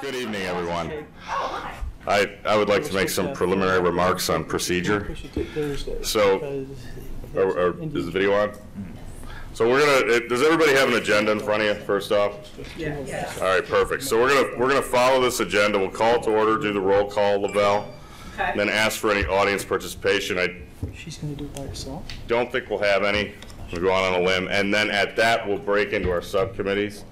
Good evening, everyone. Oh, I, I would like to make some preliminary remarks on procedure. We should take Thursday. So- because- Or, or is the video on? So we're gonna, it- does everybody have an agenda in front of you, first off? Yes. All right, perfect. So we're gonna, we're gonna follow this agenda. We'll call to order, do the roll call, Lavelle, and then ask for any audience participation. I She's gonna do it by herself? don't think we'll have any. We're going on a limb. And then at that, we'll break into our subcommittees,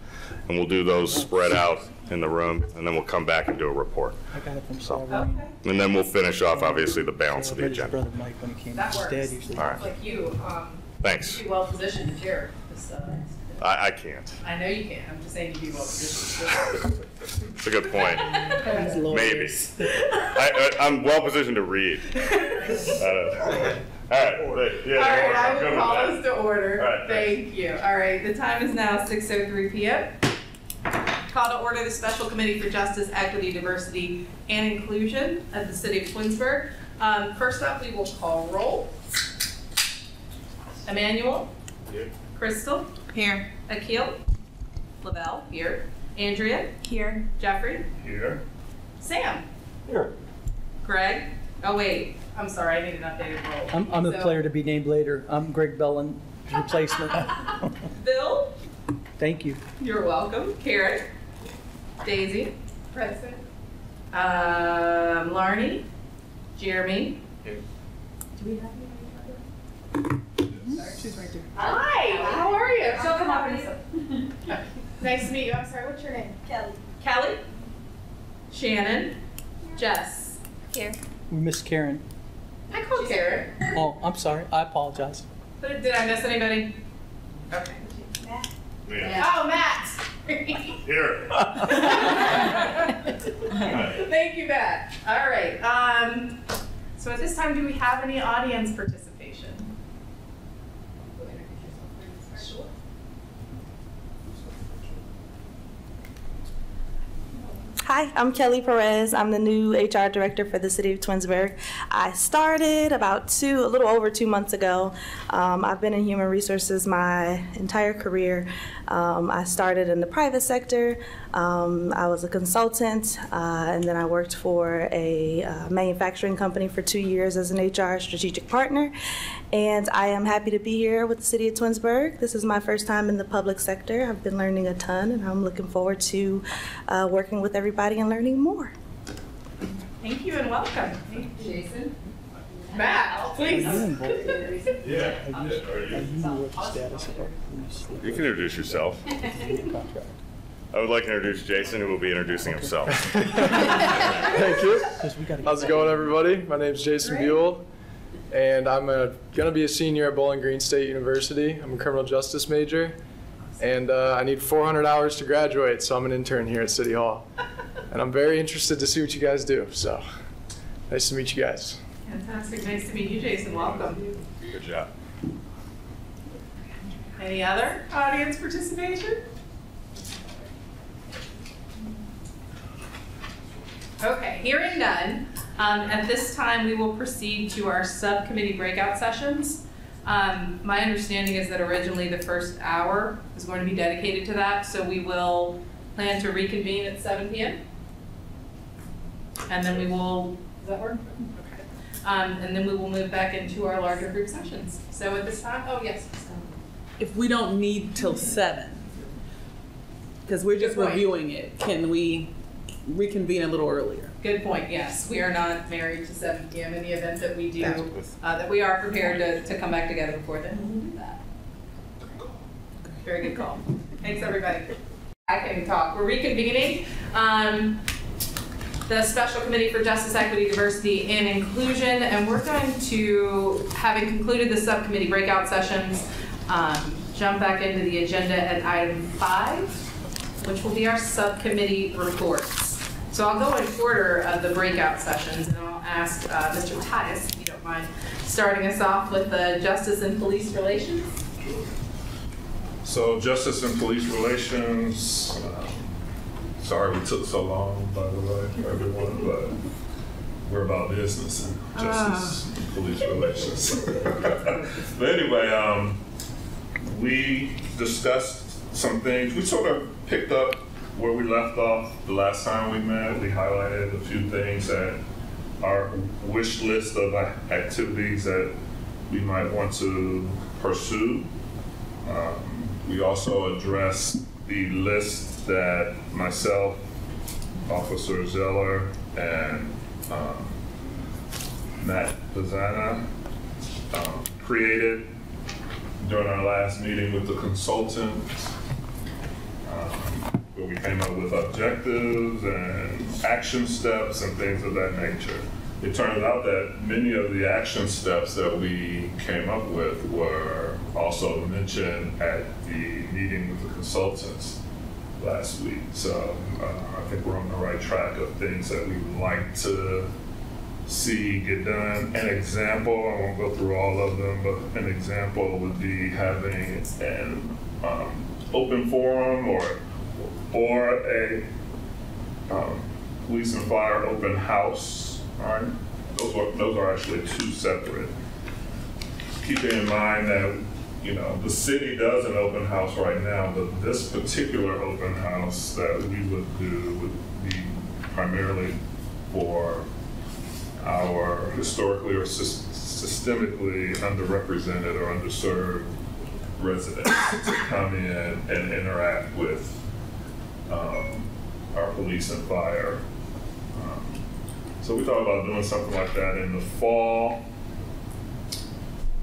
and we'll do those spread out in the room, and then we'll come back and do a report. I got it from Salvador. And then we'll finish off, obviously, the balance of the I read his agenda. brother Mike when he came. That His dad works. usually. All right. Like you, um, Thanks. you'd be well positioned to chair this, uh, I, I can't. I know you can, I'm just saying you'd be well positioned. It's a good point. He's Maybe. lawyers. I, I, I'm well positioned to read. I don't know. All right. Yeah, All right, I I'm good will with call that. us to order. All right, thanks. Thank you. All right, the time is now 6:03 PM. Call to order the Special Committee for Justice, Equity, Diversity, and Inclusion of the City of Twinsburg. Um, First up, we will call roll. Emmanuel? Here. Crystal? Here. Akil? Lavelle? Here. Andrea? Here. Jeffrey? Here. Sam? Here. Greg? Oh, wait, I'm sorry, I need an updated roll. I'm, I'm the So- player to be named later. I'm Greg Bellin, replacement. Bill? Thank you. You're welcome. Karen? Daisy? Present. Um, Larnie? Jeremy? Do we have anybody? Sorry, She's right there. Hi, how are you? She'll come up and Nice to meet you. I'm sorry, what's your name? Kelly. Kelly? Shannon? Jess? Here. We missed Karen. I called Karen. Oh, I'm sorry. I apologize. But Did I miss anybody? Okay. Matt. Yeah. Oh, Matt! Here. Thank you, Matt. All right, um, so at this time, do we have any audience participation? Sure. Hi, I'm Kelly Perez. I'm the new HR director for the city of Twinsburg. I started about two, a little over two months ago. Um, I've been in human resources my entire career. Um, I started in the private sector. Um, I was a consultant, uh, and then I worked for a uh, manufacturing company for two years as an HR strategic partner. And I am happy to be here with the city of Twinsburg. This is my first time in the public sector. I've been learning a ton, and I'm looking forward to uh, working with everybody and learning more. Thank you and welcome. Thank you, Jason. Matt, please. Are you involved? Yeah. Are you, are you what the status of our police You can introduce yourself. contract? I would like to introduce Jason, who will be introducing himself. Thank you. Because we gotta. How's it going, everybody? My name is Jason Buell, and I'm going to be a senior at Bowling Green State University. I'm a criminal justice major, and uh, I need 400 hours to graduate, so I'm an intern here at City Hall. And I'm very interested to see what you guys do, so nice to meet you guys. Fantastic, nice to meet you, Jason, welcome. Good job. Any other audience participation? Okay, hearing none, um, at this time, we will proceed to our subcommittee breakout sessions. Um, my understanding is that originally the first hour is going to be dedicated to that, so we will plan to reconvene at seven P M. And then we will, does that work? Okay. Um, and then we will move back into our larger group sessions. So at this time, oh, yes. if we don't need till seven, because we're just reviewing it, can we reconvene a little earlier? Good point, yes. We are not married to seven PM in the event that we do, uh, that we are prepared to, to come back together before then. We'll do that. Very good call. Thanks, everybody. I can talk. We're reconvening. Um, the Special Committee for Justice, Equity, Diversity, and Inclusion, and we're going to, having concluded the subcommittee breakout sessions, um, jump back into the agenda at item five, which will be our subcommittee reports. So I'll go in order of the breakout sessions, and I'll ask uh, Mr. Titus, if you don't mind, starting us off with the Justice and Police Relations. So Justice and Police Relations, um, sorry we took so long, by the way, everyone, but we're about business and justice and police relations. But anyway, um, we discussed some things, we sort of picked up where we left off the last time we met, we highlighted a few things that our wish list of activities that we might want to pursue. Um, We also addressed the list that myself, Officer Zeller, and um, Matt Pizzana um, created during our last meeting with the consultants, um, where we came up with objectives and action steps and things of that nature. It turns out that many of the action steps that we came up with were also mentioned at the meeting with the consultants last week. So uh, I think we're on the right track of things that we would like to see get done. An example, I won't go through all of them, but an example would be having an um, open forum or or a um, police and fire open house. All right, those are those are actually two separate. Keeping in mind that you know the city does an open house right now, but this particular open house that we would do would be primarily for our historically or sys- systemically underrepresented or underserved residents to come in and interact with um, our police and fire. Um, So we thought about doing something like that in the fall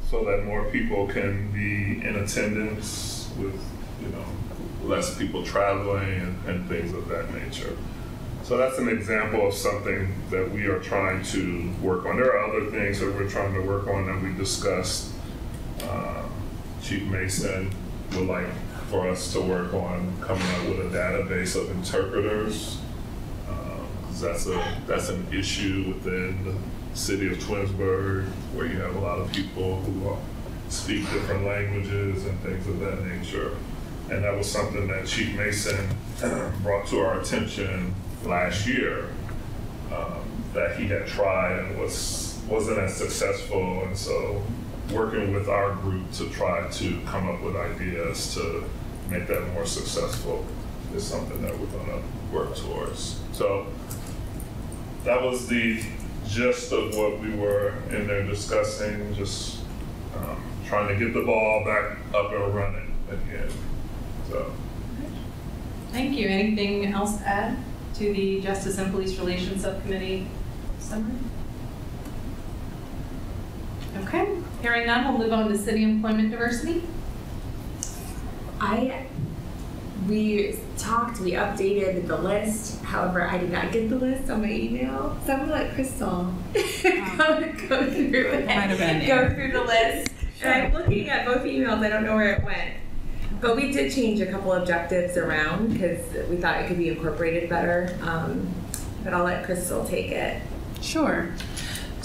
so that more people can be in attendance with, you know, less people traveling and, and things of that nature. So that's an example of something that we are trying to work on. There are other things that we're trying to work on that we discussed. Uh, Chief Mason would like for us to work on coming up with a database of interpreters. uh, 'cause that's a, that's an issue within the city of Twinsburg where you have a lot of people who speak different languages and things of that nature. And that was something that Chief Mason brought to our attention last year, um, that he had tried and was, wasn't as successful. And so working with our group to try to come up with ideas to make that more successful is something that we're gonna work towards. So that was the gist of what we were in there discussing, just um, trying to get the ball back up and running again. So, Thank you. Anything else to add to the Justice and Police Relations Subcommittee summary? Okay, hearing none, we'll move on to city employment diversity. I, we talked, we updated the list, however, I did not get the list on my email, so I'm gonna let Crystal go, go through it. Might have been Go through the list, and I'm looking at both emails, I don't know where it went. But we did change a couple objectives around, because we thought it could be incorporated better, um, but I'll let Crystal take it. Sure.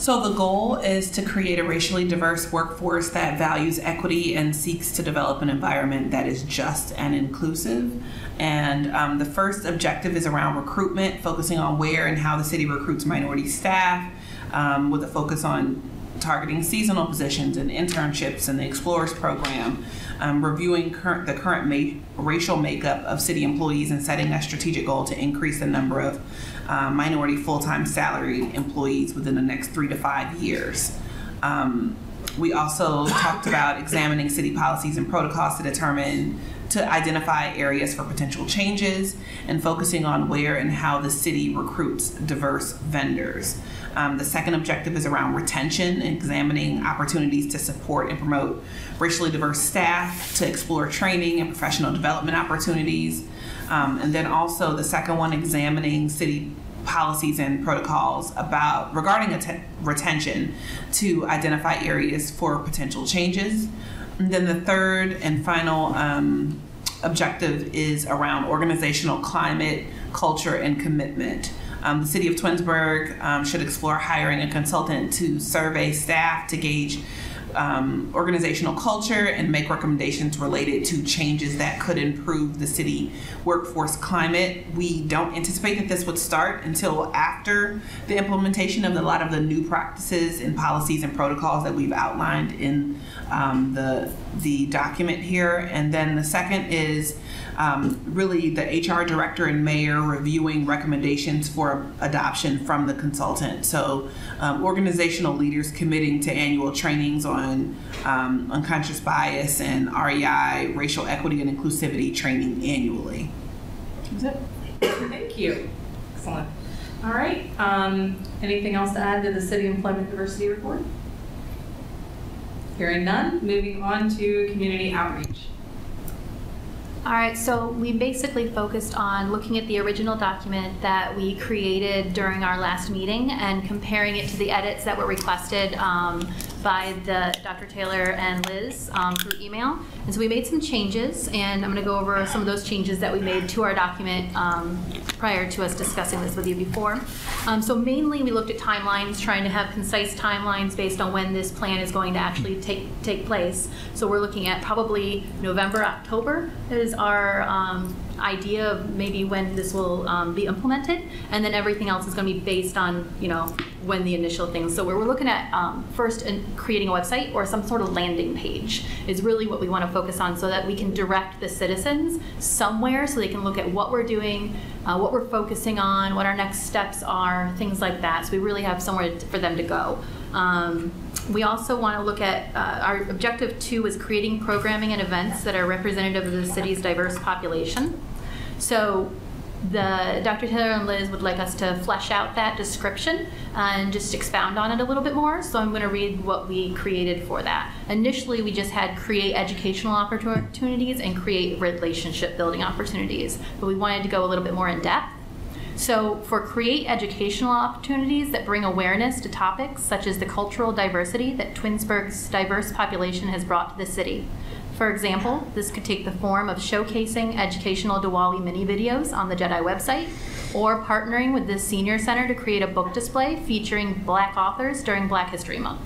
So the goal is to create a racially diverse workforce that values equity and seeks to develop an environment that is just and inclusive. And um, the first objective is around recruitment, focusing on where and how the city recruits minority staff, um, with a focus on targeting seasonal positions and internships and the Explorers program, um, reviewing current, the current ma- racial makeup of city employees and setting a strategic goal to increase the number of uh, minority full-time salaried employees within the next three to five years. Um, we also talked about examining city policies and protocols to determine to identify areas for potential changes and focusing on where and how the city recruits diverse vendors. Um, the second objective is around retention, examining opportunities to support and promote racially diverse staff, to explore training and professional development opportunities. Um, and then also the second one, examining city policies and protocols about regarding atten- retention to identify areas for potential changes. And then the third and final um, objective is around organizational climate, culture, and commitment. Um, the city of Twinsburg um, should explore hiring a consultant to survey staff to gauge um, organizational culture and make recommendations related to changes that could improve the city workforce climate. We don't anticipate that this would start until after the implementation of a lot of the new practices and policies and protocols that we've outlined in um, the the document here. And then the second is um, really the HR director and mayor reviewing recommendations for adoption from the consultant. So, um, organizational leaders committing to annual trainings on um, unconscious bias and REI, racial equity and inclusivity training annually. That's it. Thank you. Excellent. All right, um, anything else to add to the city employment diversity report? Hearing none, moving on to community outreach. All right, so we basically focused on looking at the original document that we created during our last meeting and comparing it to the edits that were requested um, by the Dr. Taylor and Liz um, through email. And so we made some changes, and I'm going to go over some of those changes that we made to our document um, prior to us discussing this with you before. Um, so mainly, we looked at timelines, trying to have concise timelines based on when this plan is going to actually take take place. So we're looking at probably November, October is our um, idea of maybe when this will um, be implemented, and then everything else is going to be based on you know when the initial things. So we're looking at um, first in creating a website or some sort of landing page is really what we want to focus on, so that we can direct the citizens somewhere so they can look at what we're doing, uh, what we're focusing on, what our next steps are, things like that. So we really have somewhere for them to go. Um, we also want to look at uh, our objective two is creating programming and events that are representative of the city's diverse population. So the Dr. Taylor and Liz would like us to flesh out that description and just expound on it a little bit more. So I'm going to read what we created for that. Initially, we just had create educational opportunities and create relationship building opportunities, but we wanted to go a little bit more in depth. So, for create educational opportunities that bring awareness to topics such as the cultural diversity that Twinsburg's diverse population has brought to the city. For example, this could take the form of showcasing educational Diwali mini videos on the Jedi website, or partnering with the Senior Center to create a book display featuring Black authors during Black History Month.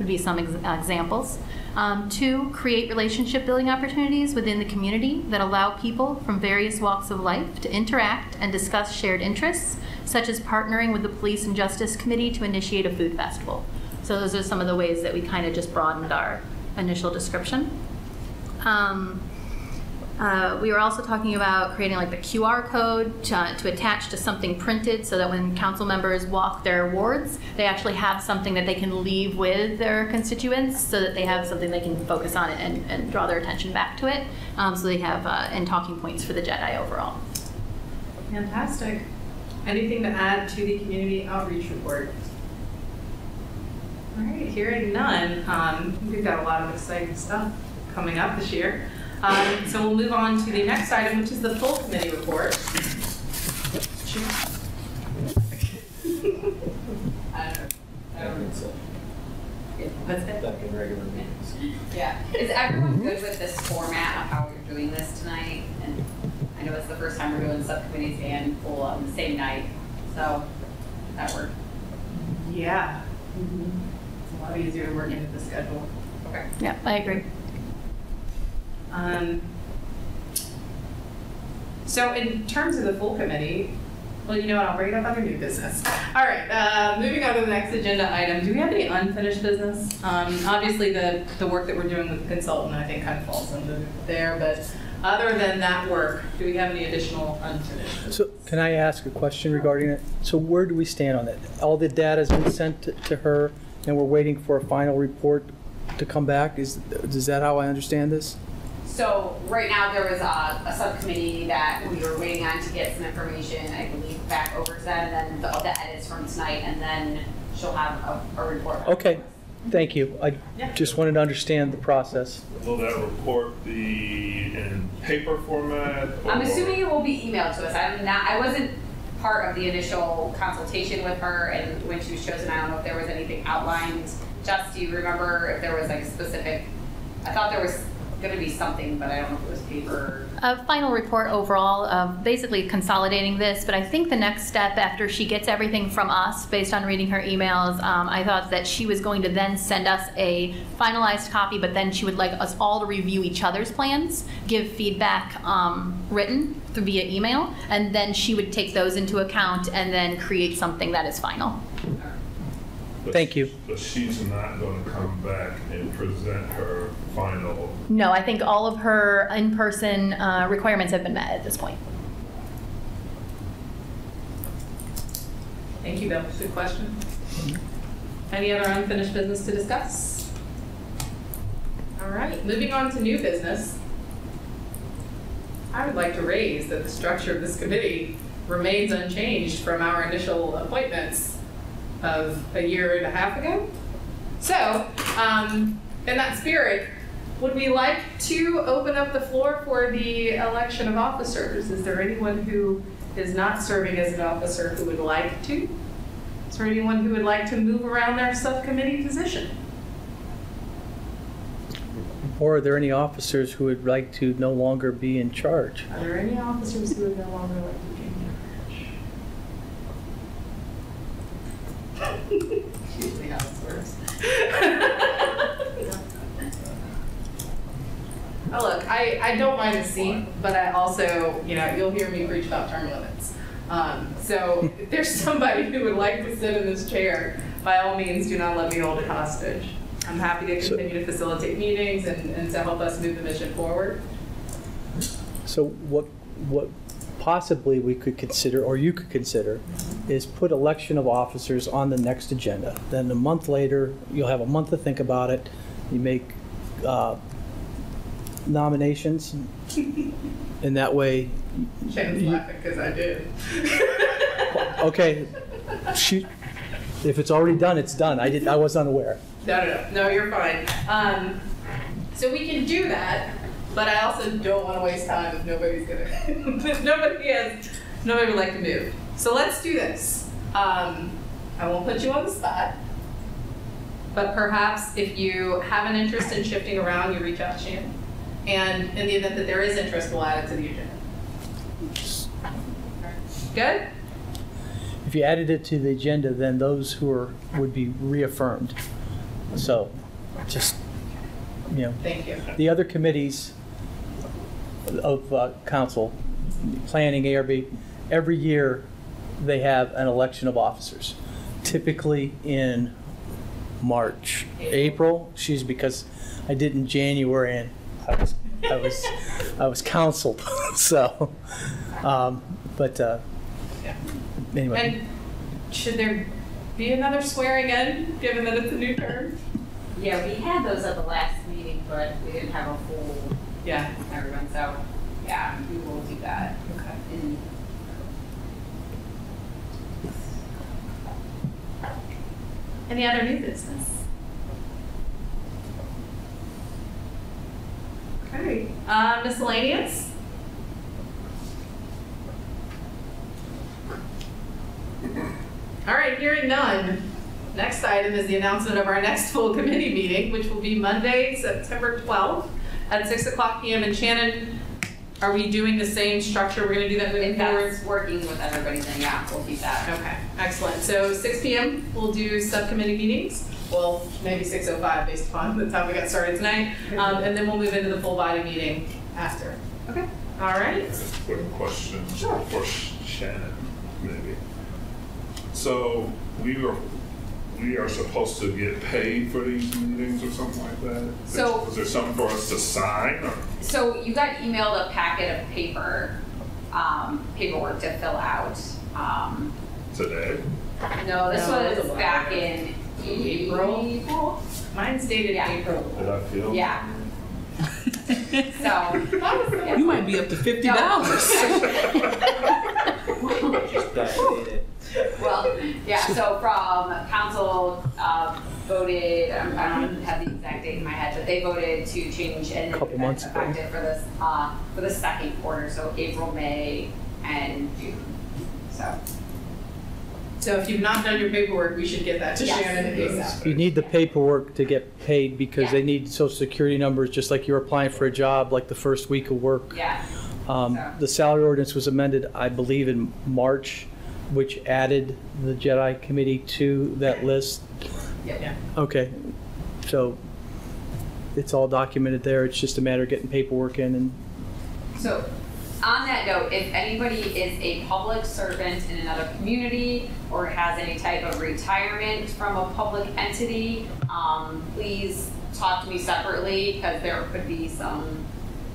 Would be some ex- examples. Um, two, create relationship building opportunities within the community that allow people from various walks of life to interact and discuss shared interests, such as partnering with the Police and Justice Committee to initiate a food festival. So, those are some of the ways that we kind of just broadened our initial description. Um, uh, we were also talking about creating like the QR code to, to, attach to something printed so that when council members walk their wards, they actually have something that they can leave with their constituents so that they have something they can focus on and, and draw their attention back to it. Um, so they have, uh, and talking points for the Jedi overall. Fantastic. Anything to add to the community outreach report? All right, hearing none, um, we've got a lot of exciting stuff coming up this year. Um, so we'll move on to the next item, which is the full committee report. What's it? Back in regular meetings. Yeah. Is everyone good with this format of how we're doing this tonight? And I know it's the first time we're doing subcommittees and full on the same night, so that worked. Yeah. It's a lot easier to work into the schedule. Okay. Yeah, I agree. Um, so in terms of the full committee, well, you know what, I'll bring it up under new business. All right, uh, moving on to the next agenda item. Do we have any unfinished business? Um, obviously, the, the work that we're doing with the consultant, I think, kind of falls under there, but other than that work, do we have any additional unfinished? business? So can I ask a question regarding it? So where do we stand on that? All the data's been sent to- to her, and we're waiting for a final report to come back? Is, is that how I understand this? So right now, there was a, a subcommittee that we were waiting on to get some information, I believe, back over to them, and then the, the edits from tonight, and then she'll have a, a report. Okay, thank you. I Yeah. just wanted to understand the process. Will that report be in paper format? I'm assuming it will be emailed to us. I'm not, I wasn't part of the initial consultation with her and when she was chosen, I don't know if there was anything outlined. Just, do you remember if there was like a specific, I thought there was gonna be something, but I don't know if it was paper. A final report overall of basically consolidating this, but I think the next step after she gets everything from us, based on reading her emails, um, I thought that she was going to then send us a finalized copy, but then she would like us all to review each other's plans, give feedback um, written through via email, and then she would take those into account and then create something that is final. But Thank you. But she's not gonna come back and present her final, No, I think all of her in-person uh, requirements have been met at this point. Thank you, Bill. Good question. Any other unfinished business to discuss? All right, moving on to new business. I would like to raise that the structure of this committee remains unchanged from our initial appointments of a year and a half ago. So, um, in that spirit, would we like to open up the floor for the election of officers? Is there anyone who is not serving as an officer who would like to? Is there anyone who would like to move around their subcommittee position? Or are there any officers who would like to no longer be in charge? Are there any officers who would no longer like to be in charge? Excuse me how this works. Oh, look, I, I don't mind a seat, but I also, you know, you'll hear me preach about term limits. Um, so if there's somebody who would like to sit in this chair, by all means, do not let me hold it hostage. I'm happy to continue to facilitate meetings and, and to help us move the mission forward. So what, what possibly we could consider, or you could consider, is put election of officers on the next agenda. Then a month later, you'll have a month to think about it. You make uh, nominations, and that way, Shannon's laughing because I did. okay, shoot, if it's already done, it's done. I did, I was unaware. No, no, no, no, you're fine. Um, so we can do that, but I also don't want to waste time if nobody's gonna, if nobody has, nobody would like to move. So let's do this. Um, I won't put you on the spot, but perhaps if you have an interest in shifting around, you reach out to Shannon. And in the event that there is interest, we'll add it to the agenda. Good? If you added it to the agenda, then those who are, would be reaffirmed. So, just, you know, Thank you. the other committees of uh, council, planning, ARB, every year, they have an election of officers. Typically in March, April, excuse me, because I did in January and I was, I was, I was counseled, so, um, but, uh, Yeah. anyway. And should there be another swearing in, given that it's a new term? Yeah, we had those at the last meeting, but we didn't have a full Yeah. everyone, so, yeah, we will do that. Okay. in- Any other new business? Okay, uh, miscellaneous? All right, hearing none. Next item is the announcement of our next full committee meeting, which will be Monday, September 12th at 6 o'clock PM. And Shannon, are we doing the same structure? We're gonna do that moving If forward? that's working with everybody, then yeah, we'll keep that. Okay, excellent. So 6 PM, we'll do subcommittee meetings. Well, maybe 6:05 based upon the time we got started tonight. Um, And then we'll move into the full body meeting after. Okay, all right. quick question Sure. for Shannon, maybe. So we are, we are supposed to get paid for these meetings or something like that? So- Is there something for us to sign or? So you got emailed a packet of paper, um, paperwork to fill out. Um, Today? no, this No, it was a was back ago. in April? April. Mine's dated Yeah. April. Did I feel? Yeah. So. You might be up to fifty dollars. Well, yeah, so from council, uh, voted, um, I don't have the exact date in my head, but they voted to change and Couple months ago. effective for this, uh, for the second quarter, so April, May, and June, so. So if you've not done your paperwork, we should get that to Yes. Shannon ASAP. You need the paperwork to get paid because they need social security numbers, just like you're applying for a job, like the first week of work. Yeah, Um, So- The salary ordinance was amended, I believe, in March, which added the Jedi Committee to that list. Yeah. Okay, so it's all documented there. It's just a matter of getting paperwork in and, so on that note, if anybody is a public servant in another community or has any type of retirement from a public entity, um, please talk to me separately because there could be some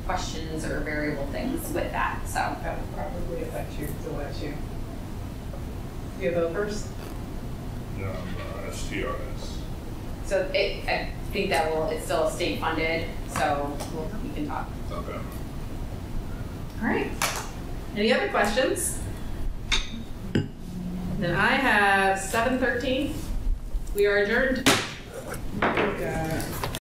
questions or variable things with that, so. That would probably affect you, so let you. You vote first? Yeah, I'm, uh, STRS. So it, I think that will, it's still state funded, so we'll, we can talk. Okay. All right. Any other questions? Then I have seven thirteen. We are adjourned.